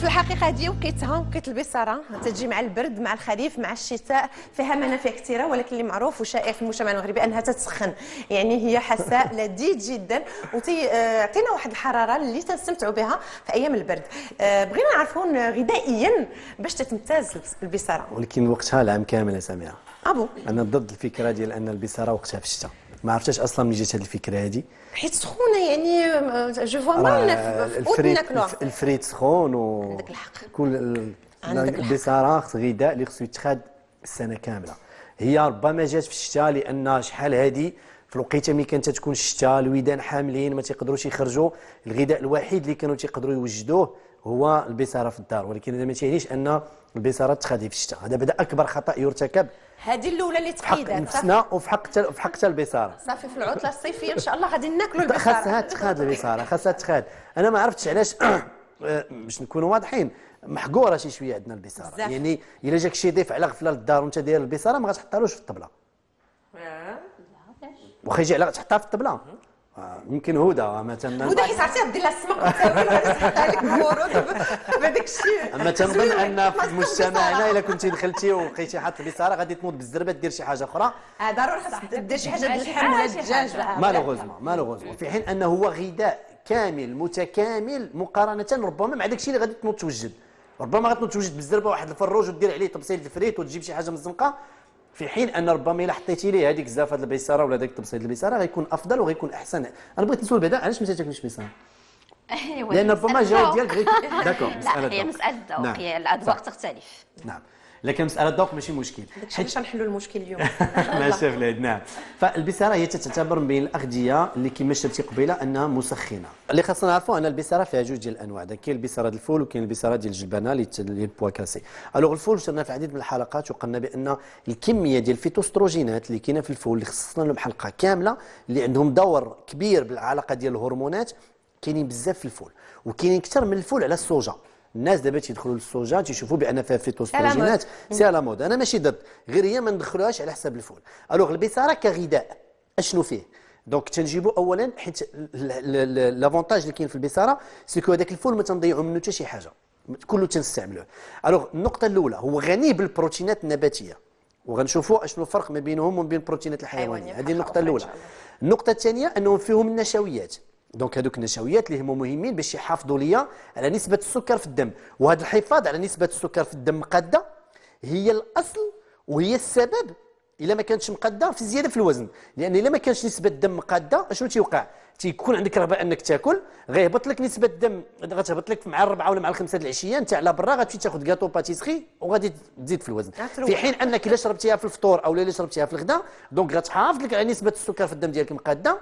وفي الحقيقة هذه وقيتها وقيت البصارة تجي مع البرد مع الخريف مع الشتاء فيها منافع كثيرة ولكن اللي معروف وشائع في المجتمع المغربي أنها تتسخن. يعني هي حساء لذيذ جدا وتعطينا واحد الحرارة اللي تستمتعوا بها في أيام البرد. آه، بغينا نعرفوا غذائيا باش تتمتاز البصارة. ولكن وقتها العام كامل يا سميرة. أبو. أنا ضد الفكرة ديال أن البصارة وقتها في الشتاء. ما عرفتش أصلا منين جات هذه الفكرة هذه حيت سخونة يعني جو فوا ما الفريت الفريت سخون و عندك الحق. كل البصاره غذاء اللي خصو يتخاد السنة كاملة. هي ربما جات في الشتاء لأن شحال هذه في الوقيتة ملي كانت تكون الشتاء الويدان حاملين ما تيقدروش يخرجوا. الغذاء الوحيد اللي كانوا تيقدروا يوجدوه هو البصارة في الدار ولكن هذا ما تيعنيش أن البصارة تخادي في الشتاء. هذا بدأ أكبر خطأ يرتكب هذه الأولى اللي تقيدات نفسنا وفي حق في حق البصارة. صافي في العطلة الصيفية إن شاء الله غادي ناكلوا البصارة. خاصها تخاد البصارة خاصها تخاد. أنا ما عرفتش علاش باش نكونوا واضحين محقورة شي شوية عندنا البصارة. يعني إلا جاك شي ضيف على غفلة للدار وأنت داير البصارة ما غتحطهالوش في الطبلة. آه. واخا يجي على تحطها في الطبلة. يمكن هدى مثلا هدى حيت عرفتي دير لها السمك عليك الورود بهذاك الشيء أما تنظن أن في مجتمعنا إلا كنتي دخلتي ولقيتي حاط البصاره غادي تنوض بالزربه دير شي حاجة أخرى؟ آه، ضروري خاصك دير شي حاجة باللحم ولا الدجاج malheureusement malheureusement. في حين أنه هو غذاء كامل متكامل مقارنة ربما مع داك الشيء اللي غادي تنوض توجد. ربما غتنوض توجد بالزربه واحد الفروج ودير عليه تبصيل الفريت وتجيب شي حاجة من الزنقه في حين أن ربما إلا حطيتي ليه هذيك زلافة البيسارة ولا داك تبسيط البيسارة غيكون أفضل وغيكون أحسن. أنا بغيت نسول بعدا علاش ما تاكلش بيسارة؟ لأن ربما الجواب ديالك غير d'accord مسألة لا هي مسألة الذوق نعم. هي الأذواق تختلف. نعم. لكن مسألة الذوق ماشي مشكل. حيت باش نحلوا المشكل اليوم. ماشي فلاد نعم. فالبصاره هي تعتبر من بين الأغذية اللي كما شفتي قبيلة أنها مسخنة. اللي خاصنا نعرفوا أن البصاره فيها جوج ديال الأنواع. كاين البصاره ديال الفول وكاين البصاره ديال الجلبانه اللي les pois cassés. alors الفول شرنا في عديد من الحلقات وقلنا بأن الكمية ديال الفيتوستروجينات اللي كاينة في الفول اللي خصصنا لهم حلقة كاملة اللي عندهم دور كبير بالعلاقة ديال الهرمونات كاينين بزاف في الفول. وكاينين أكثر من الفول على السوجا الناس دابا تيدخلوا للسوجا تيشوفوا بأن فيها فيتوستروجينات c'est à la mode. أنا ماشي ضد. غير هي ما ندخلوهاش على حساب الفول. alors البصارة كغذاء. أشنو فيه؟ donc تنجيبوا اولا حيت l'avantage اللي كاين في البصارة c'est que هذاك الفول ما تنضيعوا منه حتى شي حاجة. كله تنستعملوه. alors النقطة الأولى هو غني بالبروتينات النباتية. وغنشوفوا أشنو الفرق ما بينهم وما بين البروتينات الحيوانية. هذه النقطة الأولى. النقطة الثانية أنهم فيهم النشويات. donc هذوك النشويات اللي هما مهمين باش يحافظوا ليا على نسبة السكر في الدم. وهذا الحفاظ على نسبة السكر في الدم مقادة هي الأصل وهي السبب إلا ما كانتش مقادة في الزياده في الوزن. لأن إلا ما كانش نسبة الدم مقادة أشنو تيوقع؟ تيكون عندك رغبة أنك تاكل غيهبط لك نسبة الدم. غتهبط لك مع الربعة ولا مع الخمسة د العشية أنت على برا غتمشي تاخذ gâteau pâtisserie وغادي تزيد في الوزن. في حين أنك إلا شربتيها في الفطور أو إلا شربتيها في الغداء donc غتحافظ لك على نسبة السكر في الدم ديالك مقادة.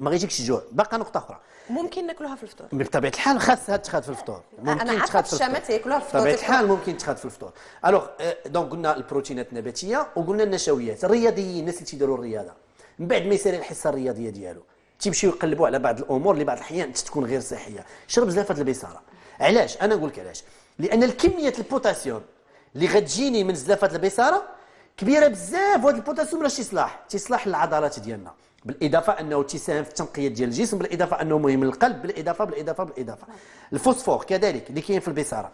ما غيجيكش الجوع باقي نقطة أخرى. ممكن ناكلوها في الفطور. بطبيعة الحال خاصها تخاد في الفطور. ممكن أنا عارفه الشامات ياكلوها في الفطور. بطبيعة الحال ممكن تخاد في الفطور. alors donc قلنا البروتينات النباتية وقلنا النشويات. الرياضيين الناس اللي تيديروا الرياضة. من بعد ما يسالي الحصة الرياضية ديالو تيمشيو يقلبوا على بعض الأمور اللي بعض الأحيان تكون غير صحية. شرب زلافه البيصاره علاش؟ أنا نقول لك علاش. لأن الكمية البوتاسيوم اللي غتجيني من زلافه البيصاره كبيرة بزاف وهذا البوتاسيوم لاش يصلح تيصلح للعضلات ديالنا. بالاضافه انه تساهم في التنقيه ديال الجسم بالاضافه انه مهم للقلب بالاضافه بالاضافه بالاضافه. الفوسفور كذلك اللي كاين في البصاره.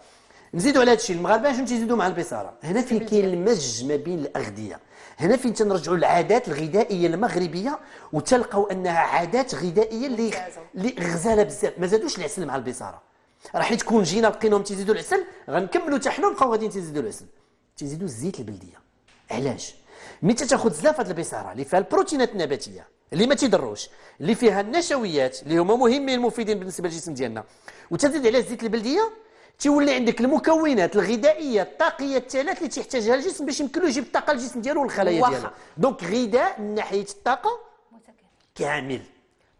نزيدوا على هذا الشيء المغاربه شنو تيزيدوا مع البصاره. هنا فين كاين المزج ما بين الاغذيه. هنا فين تنرجعوا للعادات الغذائيه المغربيه وتلقوا انها عادات غذائيه اللي اللي غزاله بزاف. ما زادوش العسل مع البصاره. راح تكون جينا لقيناهم تيزيدوا العسل غنكملوا حتى حنا نبقاو غاديين تيزيدوا العسل. تيزيدوا الزيت البلدية. علاش؟ ملي تاخذ زلافة البصارة اللي فيها البروتينات النباتية اللي ما تيضروش اللي فيها النشويات اللي هما مهمين مفيدين بالنسبة للجسم ديالنا. وتزيد عليها الزيت البلدية؟ تيولي عندك المكونات الغذائية الطاقية الثلاث اللي تيحتاجها الجسم باش يمكن له يجيب الطاقة للجسم ديالو والخلايا ديالو. دونك غذاء من ناحية الطاقة كامل.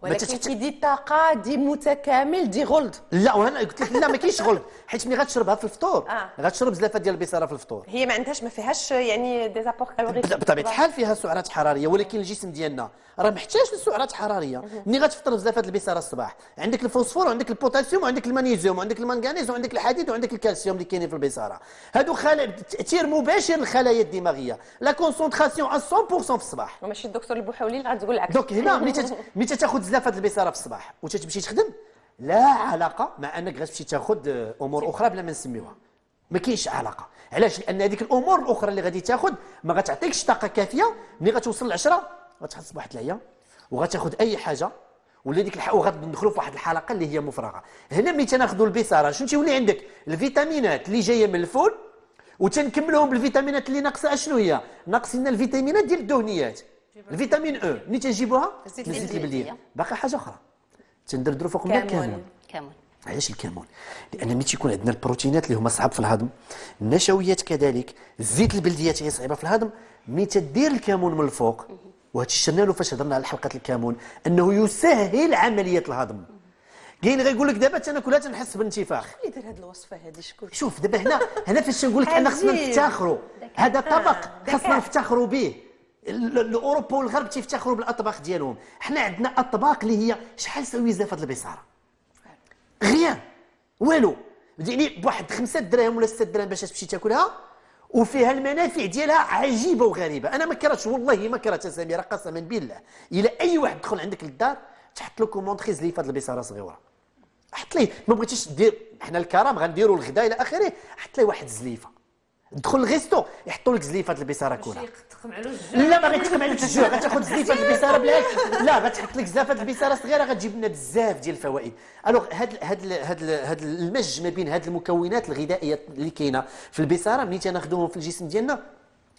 ولكن كي دي طاقة دي متكامل دي lourd. لا وأنا قلت لك لا ما كاينش lourd. حيت ملي غتشربها في الفطور. آه. غتشرب زلافة ديال البصارة في الفطور. هي ما عندهاش ما فيهاش يعني des apports caloriques بطبيعة الحال فيها سعرات حرارية ولكن الجسم ديالنا راه محتاج للسعرات الحراريه ملي غتفطر زلافة البصارة الصباح عندك الفوسفور وعندك البوتاسيوم وعندك المغنيسيوم وعندك المنغنيز وعندك الحديد وعندك الكالسيوم اللي كاينين في البصارة. هادو خلايا تأثير مباشر للخلايا الدماغية. la concentration 100% في الصباح. وماشي الدكتور البوحولي اللي غتقول العكس donc هنا ملي تاخذ زلافة البصاره في الصباح. وتتمشي تخدم؟ لا علاقة مع أنك غتمشي تاخذ أمور أخرى بلا ما نسميوها. ما كاينش علاقة. علاش؟ لأن هذيك الأمور الأخرى اللي غادي تاخذ ما غتعطيكش طاقة كافية. ملي غتوصل العشرة غتحس بواحد العيا وغتاخذ أي حاجة. ولا ديك الحق وغندخلوا في واحد الحلقة اللي هي مفرغة. هنا ملي تناخذوا البصاره شنو تيولي عندك؟ الفيتامينات اللي جاية من الفول وتنكملوهم بالفيتامينات اللي ناقصة. شنو هي؟ ناقص لنا الفيتامينات ديال الدهنيات. الفيتامين أو ملي تنجيبوها؟ زيت زيت البلدية. البلديه باقي حاجة أخرى. تندردروا فوق الماء كمون. كامون. كامل علاش الكمون؟ لأن ملي تيكون عندنا البروتينات اللي هما صعاب في الهضم النشويات كذلك الزيت البلديات هي صعيبة في الهضم ملي تدير الكمون من الفوق وهذا الشيء شرنا له فاش هضرنا على حلقة الكمون إنه يسهل عملية الهضم. كاين غيقول لك دابا تناكلها تنحس بالانتفاخ اللي دار هذه الوصفة هذه شكون؟ شوف دابا هنا هنا فاش نقول لك ان خصنا. نفتخروا هذا طبق ذكاء. خصنا نفتخروا به. ال- ال- اوروبا والغرب تيفتخروا بالأطباق ديالهم. حنا عندنا أطباق اللي هي شحال تسوى زلافة البصارة؟ rien. والو. يعني بواحد خمسة دراهم ولا ستة دراهم باش تمشي تاكلها وفيها المنافع ديالها عجيبة وغريبة. أنا ما كرهتش والله ما كرهت سميرة قسما بالله. إلى أي واحد دخل عندك للدار تحط له comme entrée زليفة د البصارة صغيرة. حط لي ما بغيتيش دير حنا الكرم غنديروا الغداء إلى آخره حط لي واحد زليفة. دخل الغيستو يحطوا لك زليفة على الجو. لا ما غيتقم عليك الجوع غتاخذ زليفة البصاره بالعكس. لا غتحط لك زلافه البصاره صغيرة غتجيب لنا بزاف ديال الفوائد. ألوغ هاد هاد هاد هاد المج ما بين هاد المكونات الغذائية اللي كاينة في البصاره ملي تناخذوهم في الجسم ديالنا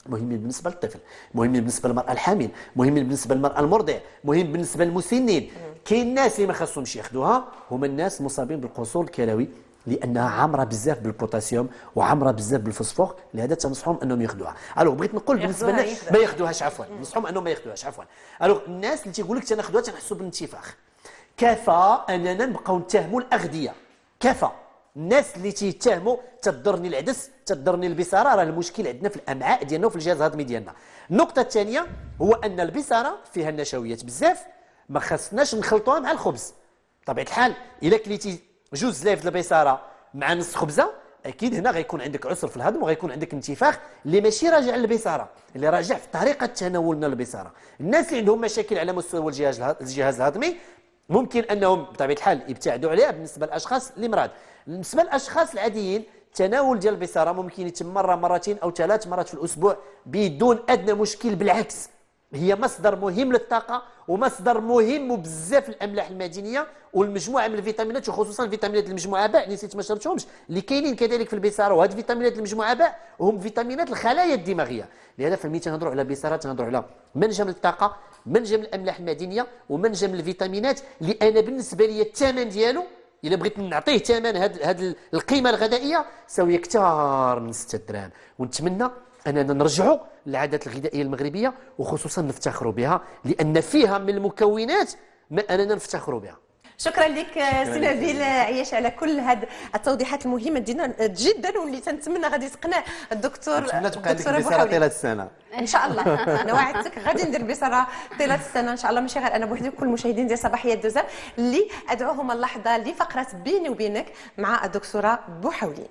مهمين بالنسبة للطفل مهمين بالنسبة للمرأة الحامل مهمين بالنسبة للمرأة المرضع مهم بالنسبة للمسنين. كاين الناس اللي ما خاصهمش ياخذوها هما الناس المصابين بالقصور الكلوي لانها عامره بزاف بالبوتاسيوم وعامره بزاف بالفوسفور لهذا تنصحهم أنهم ياخذوها alors بغيت نقول بالنسبة لنا. ما ياخذوهاش عفوا. نصحهم أنهم ما ياخذوهاش عفوا. alors الناس اللي تيقول لك تناخذوها تنحسوا بالانتفاخ كفى أننا نبقاو نتهموا الأغذية. كفى الناس اللي تيتهموا تضرني العدس تضرني البصارة راه المشكل عندنا في الأمعاء ديالنا وفي الجهاز الهضمي ديالنا. النقطة الثانية هو أن البصارة فيها النشويات بزاف ما خصناش نخلطوها مع الخبز. بطبيعه الحال إلا كليتي جوج زلايف البصاره مع نص خبزة أكيد هنا غيكون عندك عسر في الهضم وغيكون عندك انتفاخ اللي ماشي راجع للبصاره اللي راجع في طريقة تناولنا للبصاره الناس اللي عندهم مشاكل على مستوى الجهاز الجهاز الهضمي ممكن أنهم بطبيعة الحال يبتعدوا عليها بالنسبة للأشخاص اللي مرض. بالنسبة للأشخاص العاديين التناول ديال البصاره ممكن يتم مرة مرتين أو ثلاث مرات في الأسبوع بدون أدنى مشكل بالعكس. هي مصدر مهم للطاقة ومصدر مهم بزاف الأملاح المعدنية والمجموعة من الفيتامينات وخصوصا الفيتامينات المجموعة باء نسيت ما شربتهمش اللي كاينين كذلك في البصارة وهذه الفيتامينات المجموعة باء هم فيتامينات الخلايا الدماغية. لهذا فملي تنهضروا على البصارة تنهضروا على منجم الطاقة منجم الأملاح المعدنية ومنجم الفيتامينات اللي أنا بالنسبة لي الثمن ديالو إلا بغيت نعطيه ثمن هاد هاد القيمة الغذائية ساويه كثار من 6 دراهم. ونتمنى أننا نرجعوا للعادات الغذائية المغربية وخصوصا نفتخروا بها لأن فيها من المكونات ما أننا نفتخروا بها. شكرا لك سي نبيل عياش على كل هذه التوضيحات المهمة دينا جدا واللي تنتمنى غادي تقنع الدكتور نتمنى تبقى عندك. طيلة السنة. إن شاء الله. أنا وعدتك. غادي ندير بصراحه طيلة السنة. إن شاء الله ماشي غير أنا بوحدي وكل المشاهدين ديال صباحيه دوزه اللي أدعوهم اللحظة لفقره بيني وبينك مع الدكتورة بوحولي.